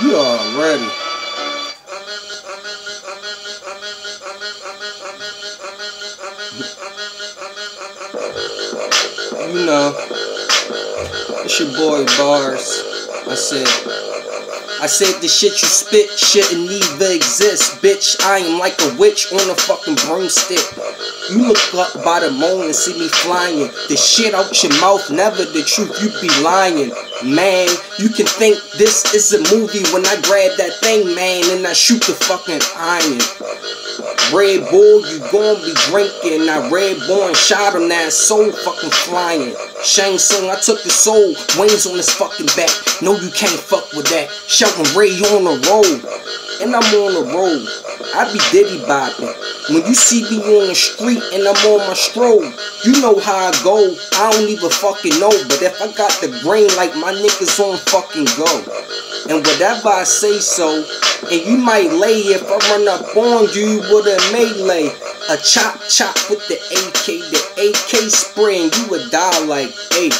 You already. You know, it's your boy Bars. I said, I said the shit you spit shouldn't even exist, bitch. I am like a witch on a fucking broomstick. You look up by the moon and see me flying. The shit out your mouth, never the truth, you be lying. Man, you can think this is a movie when I grab that thing, man, and I shoot the fucking iron. Red Bull, you gon' be drinking. Now Red Bull shot him, now soul fucking flying. Shang Tsung, I took the soul, wings on his fucking back. No, you can't fuck with that. Shelton Ray on the road, and I'm on the road. I be diddy bopping. When you see me on the street and I'm on my stroll, you know how I go. I don't even fucking know, but if I got the grain like my niggas on fucking go. And whatever I say so, and you might lay if I run up on you with a melee. A chop chop with the AK, the AK spray, and you would die like, hey.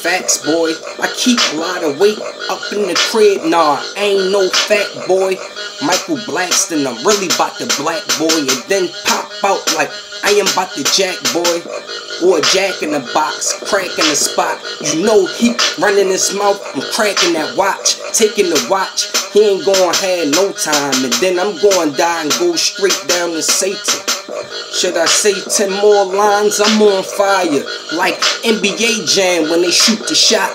Facts, boy. I keep a lot of weight up in the crib. Nah, ain't no fat boy. Michael Blackson, I'm really about to black boy. And then pop out like I am about to jack boy. Or a jack in the box, cracking the spot. You know he running his mouth, I'm cracking that watch. Taking the watch, he ain't gonna have no time. And then I'm gonna die and go straight down to Satan. Should I say 10 more lines? I'm on fire. Like NBA Jam when they shoot the shot.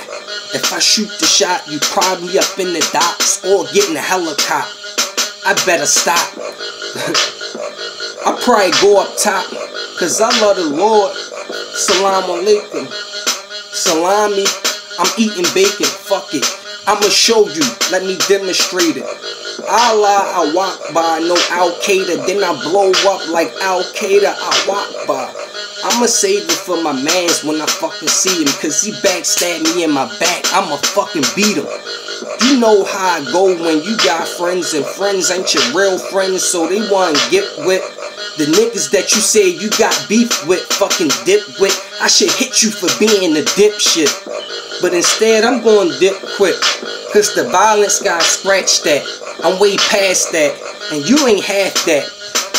If I shoot the shot, you probably up in the docks or getting a helicopter. I better stop. I probably go up top. Cause I love the Lord. Salam alaikum. Salami. I'm eating bacon. Fuck it. I'ma show you. Let me demonstrate it. Allah, I walk by, no Al Qaeda. Then I blow up like Al Qaeda. I walk by. I'ma save it for my mans when I fucking see him. Cause he backstabbed me in my back. I'ma fucking beat him. You know how I go when you got friends and friends ain't your real friends, so they wanna get with the niggas that you say you got beef with, fucking dip with. I should hit you for being a dipshit. But instead, I'm going dip quick. Cause the violence got scratched that. I'm way past that. And you ain't half that.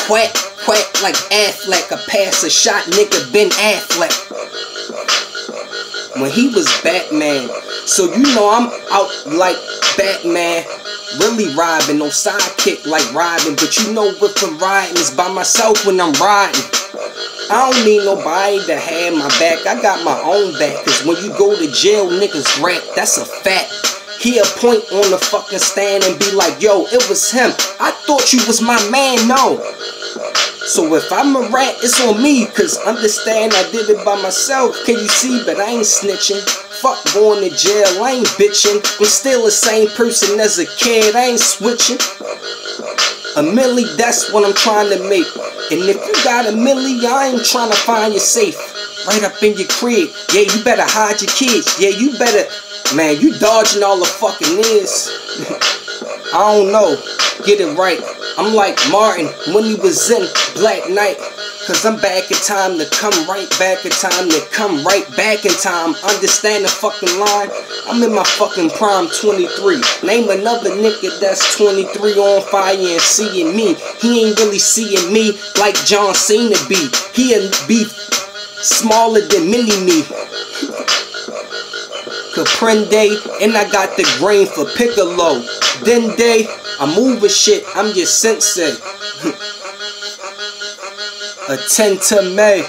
Quack, quack like Affleck. A pass a shot, nigga, Ben Affleck. When he was Batman. So you know I'm out like Batman. Really robbing, no sidekick like robbing. But you know if I'm riding, it's by myself when I'm riding. I don't need nobody to have my back. I got my own back. Cause when you go to jail, niggas rat. That's a fact. He a point on the fucking stand and be like, yo, it was him. I thought you was my man, no. So if I'm a rat, it's on me. Cause understand I did it by myself. Can you see? But I ain't snitching. Fuck going to jail, I ain't bitching. I'm still the same person as a kid, I ain't switching. A milli, that's what I'm trying to make. And if you got a milli, I ain't trying to find you safe. Right up in your crib. Yeah, you better hide your kids. Yeah, you better. Man, you dodging all the fucking is. I don't know. Get it right. I'm like Martin when he was in Black Knight. Cause I'm back in time to come right back in time to come right back in time. Understand the fucking line? I'm in my fucking prime 23. Name another nigga that's 23 on fire and seeing me. He ain't really seeing me like John Cena be. He a be smaller than mini me. Caprende, and I got the grain for Piccolo. Then day, I'm moving shit, I'm your sensei. A 10 to May.